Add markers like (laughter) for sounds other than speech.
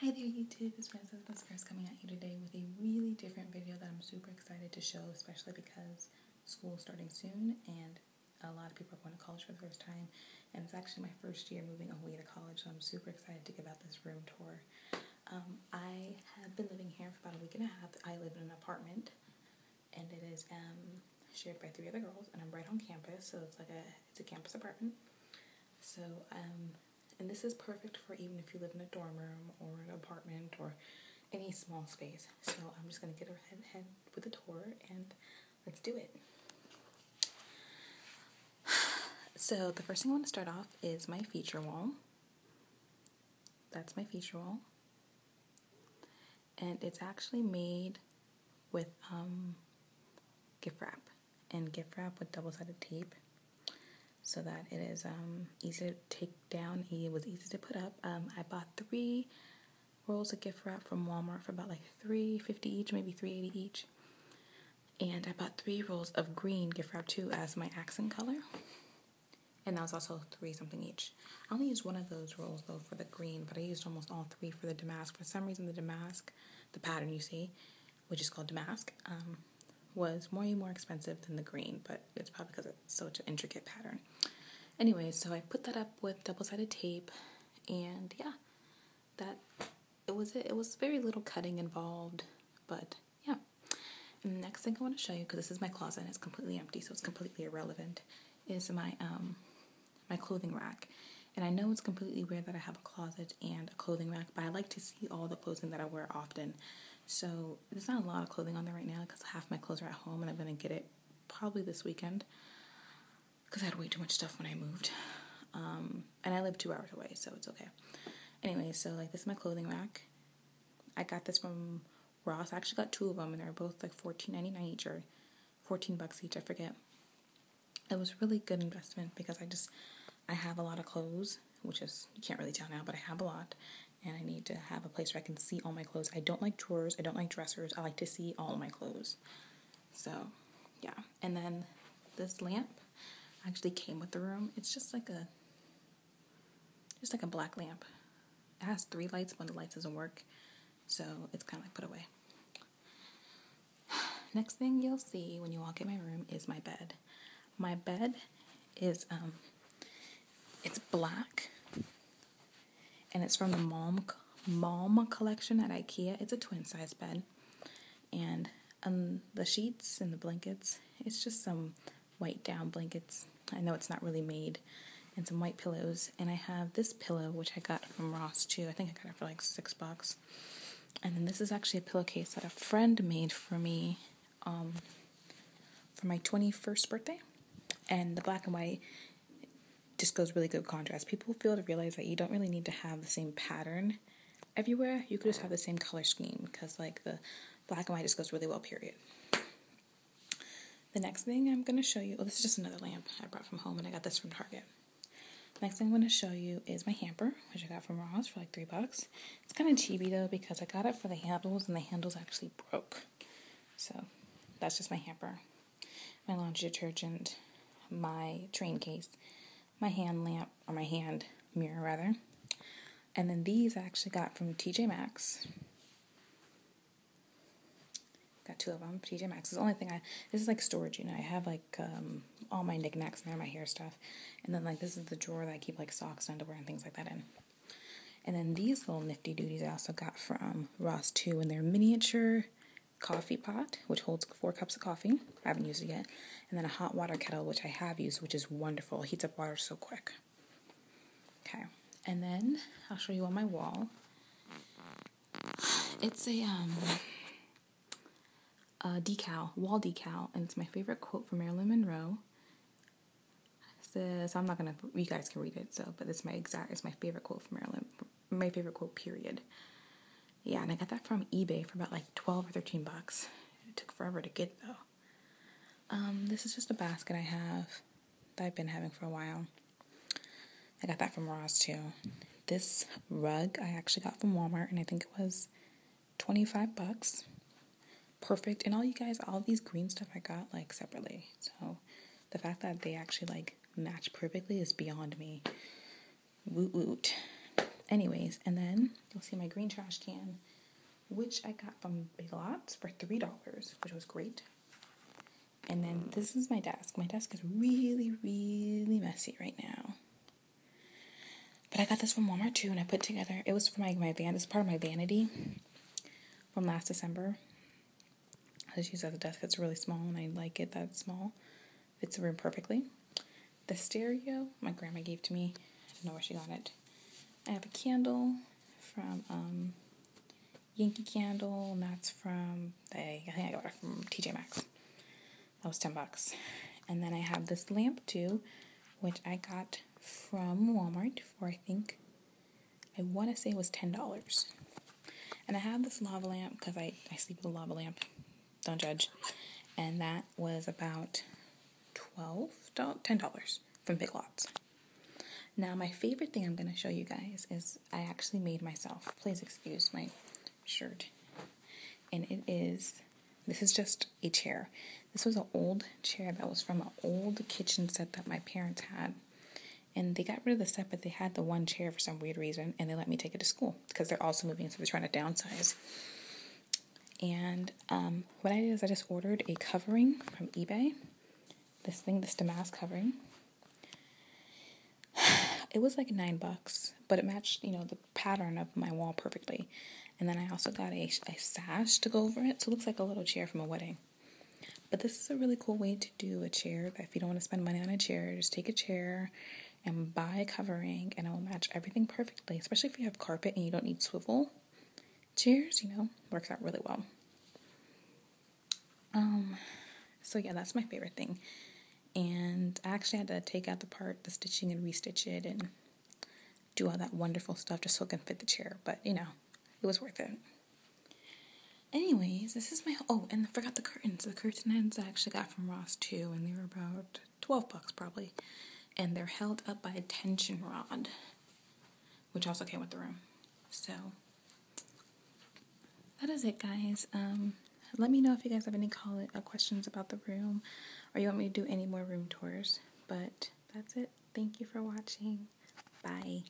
Hi there YouTube, it's Princess Buskers coming at you today with a really different video that I'm super excited to show, especially because school's starting soon and a lot of people are going to college for the first time and it's actually my first year moving away to college so I'm super excited to give out this room tour. Um, I have been living here for about a week and a half. I live in an apartment and it is um, shared by three other girls and I'm right on campus so it's like a it's a campus apartment. So um, and this is perfect for even if you live in a dorm room or an apartment or any small space. So I'm just going to get ahead, ahead with the tour and let's do it. (sighs) So the first thing I want to start off is my feature wall. That's my feature wall. And it's actually made with um, gift wrap and gift wrap with double-sided tape so that it is um, easy to take down. It was easy to put up. Um, I bought three rolls of gift wrap from Walmart for about like three fifty each, maybe three eighty each. And I bought three rolls of green gift wrap too as my accent color. And that was also three something each. I only used one of those rolls though for the green, but I used almost all three for the damask. For some reason, the damask, the pattern you see, which is called damask, um, was way more expensive than the green, but it's probably because it's such an intricate pattern. Anyway, so I put that up with double-sided tape, and yeah, that it was it. It was very little cutting involved, but yeah. And the next thing I want to show you, because this is my closet and it's completely empty, so it's completely irrelevant, is my um my clothing rack. And I know it's completely weird that I have a closet and a clothing rack, but I like to see all the clothing that I wear often. So there's not a lot of clothing on there right now because half my clothes are at home and I'm going to get it probably this weekend because I had way too much stuff when I moved. Um, and I live two hours away, so it's okay. Anyway, so like this is my clothing rack. I got this from Ross. I actually got two of them, and they're both like fourteen ninety nine each or fourteen bucks each. I forget. It was really good investment because I just I have a lot of clothes, which is you can't really tell now, but I have a lot, and I need to have a place where I can see all my clothes. I don't like drawers. I don't like dressers. I like to see all my clothes. So, yeah. And then this lamp actually came with the room. It's just like a just like a black lamp. It has three lights. One of the lights doesn't work, so it's kind of like put away. (sighs) Next thing you'll see when you walk in my room is my bed. My bed is um, it's black and it's from the Malm Malm collection at IKEA. It's a twin size bed, and um, the sheets and the blankets. It's just some white down blankets. I know it's not really made, and some white pillows. And I have this pillow which I got from Ross too. I think I got it for like six bucks. And then this is actually a pillowcase that a friend made for me um, for my 21st birthday. And the black and white just goes really good contrast. People fail to realize that you don't really need to have the same pattern everywhere. You could just have the same color scheme because like the black and white just goes really well, period. The next thing I'm going to show you, oh, this is just another lamp I brought from home and I got this from Target. Next thing I'm going to show you is my hamper, which I got from Ross for like three bucks. It's kind of cheapy though because I got it for the handles and the handles actually broke. So that's just my hamper. My laundry detergent, my train case, my hand lamp, or my hand mirror rather. And then these I actually got from TJ Maxx. Got two of them. TJ Maxx the only thing I. This is like storage, you know. I have like um, all my knickknacks in there, my hair stuff, and then like this is the drawer that I keep like socks, and underwear, and things like that in. And then these little nifty duties I also got from Ross too, and they're miniature coffee pot, which holds four cups of coffee. I haven't used it yet. And then a hot water kettle, which I have used, which is wonderful. It heats up water so quick. Okay. And then I'll show you on my wall. It's a um a decal, wall decal, and it's my favorite quote from Marilyn Monroe. It says I'm not gonna you guys can read it, so but it's my exact it's my favorite quote from Marilyn my favorite quote, period. Yeah, and I got that from eBay for about like 12 or 13 bucks. It took forever to get though. Um, this is just a basket I have that I've been having for a while. I got that from Ross too. This rug I actually got from Walmart and I think it was 25 bucks. Perfect. And all you guys, all these green stuff I got like separately. So the fact that they actually like match perfectly is beyond me. Woot woot. anyways, and then you'll see my green trash can, which I got from Big Lots for $3, which was great. And then this is my desk. My desk is really, really messy right now. But I got this from Walmart too, and I put together. It was for my my van. It's part of my vanity from last December. I just use as a desk. It's really small, and I like it that small. Fits the room perfectly. The stereo my grandma gave to me. I don't know where she got it. I have a candle from um, Yankee Candle, and that's from I think I got it from TJ Maxx. That was ten bucks. And then I have this lamp too, which I got from Walmart for I think I want to say it was ten dollars. And I have this lava lamp because I, I sleep with a lava lamp. Don't judge. And that was about twelve ten dollars from Big Lots. Now my favorite thing I'm gonna show you guys is I actually made myself. Please excuse my shirt. And it is this is just a chair. This was an old chair that was from an old kitchen set that my parents had. And they got rid of the set, but they had the one chair for some weird reason, and they let me take it to school because they're also moving, so they're trying to downsize. And um, what I did is I just ordered a covering from eBay. This thing, this damask covering. (sighs) It was like nine bucks, but it matched, you know, the pattern of my wall perfectly. And then I also got a, a sash to go over it, so it looks like a little chair from a wedding. But this is a really cool way to do a chair. If you don't want to spend money on a chair, just take a chair and buy a covering, and it will match everything perfectly. Especially if you have carpet and you don't need swivel chairs, you know, works out really well. Um, so yeah, that's my favorite thing. And I actually had to take out the part, the stitching, and restitch it, and do all that wonderful stuff just so it can fit the chair. But you know, it was worth it. Anyways, this is my oh, and I forgot the curtains. The curtains I actually got from Ross too, and they were about twelve bucks probably, and they're held up by a tension rod, which also came with the room. So that is it, guys. Um, let me know if you guys have any call uh, questions about the room, or you want me to do any more room tours. But that's it. Thank you for watching. Bye.